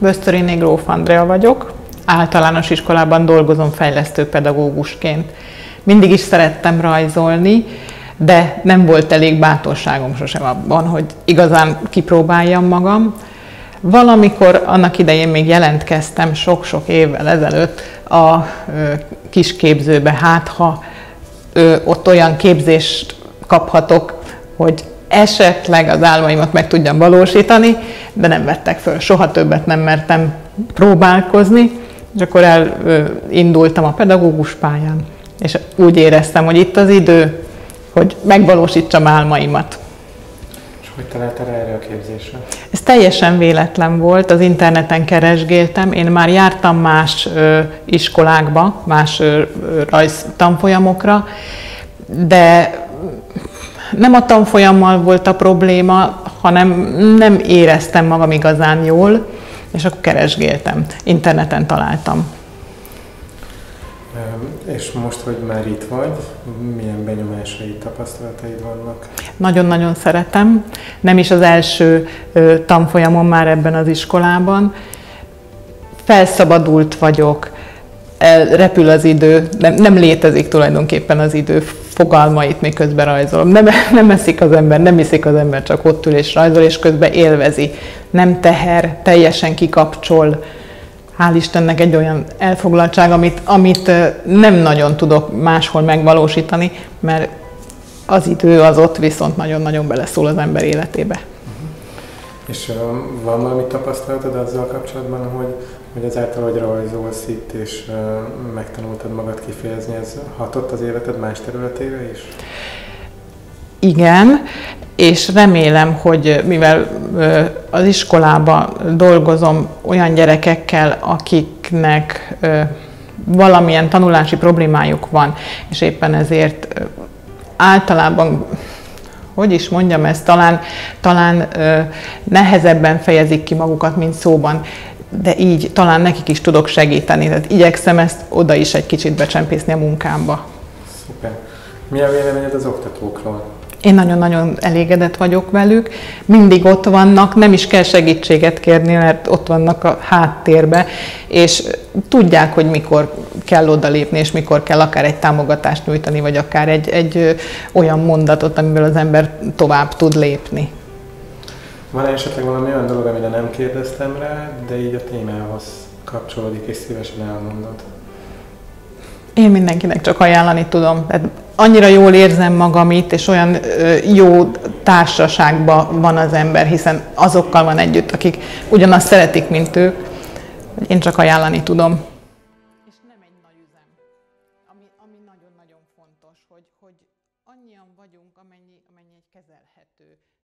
Bösztöriné Gróf Andrea vagyok, általános iskolában dolgozom fejlesztő pedagógusként. Mindig is szerettem rajzolni, de nem volt elég bátorságom sosem abban, hogy igazán kipróbáljam magam. Valamikor annak idején még jelentkeztem sok-sok évvel ezelőtt a kisképzőbe, hát ha ott olyan képzést kaphatok, hogy esetleg az álmaimat meg tudjam valósítani, de nem vettek föl. Soha többet nem mertem próbálkozni, és akkor elindultam a pedagógus pályán, és úgy éreztem, hogy itt az idő, hogy megvalósítsam álmaimat. És hogy találtál erre a képzésre? Ez teljesen véletlen volt, az interneten keresgéltem. Én már jártam más ö, iskolákba, más ö, rajz tanfolyamokra, de nem a tanfolyammal volt a probléma, hanem nem éreztem magam igazán jól, és akkor keresgéltem, interneten találtam. És most, hogy már itt vagy, milyen benyomásai, tapasztalataid vannak? Nagyon-nagyon szeretem. Nem is az első tanfolyamon már ebben az iskolában. Felszabadult vagyok, repül az idő, nem, nem létezik tulajdonképpen az idő fogalmait, miközben rajzolom. Nem, nem eszik az ember, nem iszik az ember, csak ott ül és rajzol, és közben élvezi. Nem teher, teljesen kikapcsol. Hál' Istennek egy olyan elfoglaltság, amit, amit nem nagyon tudok máshol megvalósítani, mert az idő az ott viszont nagyon-nagyon beleszól az ember életébe. És van valami tapasztalatod azzal kapcsolatban, hogy hogy ezáltal, hogy rajzolsz itt, és megtanultad magad kifejezni, ez hatott az életed más területére is? Igen, és remélem, hogy mivel az iskolában dolgozom olyan gyerekekkel, akiknek valamilyen tanulási problémájuk van, és éppen ezért általában hogy is mondjam ezt, talán, talán nehezebben fejezik ki magukat, mint szóban de így talán nekik is tudok segíteni. Tehát igyekszem ezt oda is egy kicsit becsempészni a munkámba. Szuper. Mi a véleményed az oktatókról? Én nagyon-nagyon elégedett vagyok velük, mindig ott vannak, nem is kell segítséget kérni, mert ott vannak a háttérbe, és tudják, hogy mikor kell odalépni, és mikor kell akár egy támogatást nyújtani, vagy akár egy, egy olyan mondatot, amiből az ember tovább tud lépni. Van -e esetleg valami olyan dolog, amire nem kérdeztem rá, de így a témához kapcsolódik, és szívesen elmondod? Én mindenkinek csak ajánlani tudom. Tehát annyira jól érzem magam itt, és olyan jó társaságban van az ember, hiszen azokkal van együtt, akik ugyanazt szeretik, mint ők. Én csak ajánlani tudom. És nem egy nagy üzem, ami, nagyon-nagyon fontos, hogy, hogy annyian vagyunk, amennyi, amennyi egy kezelhető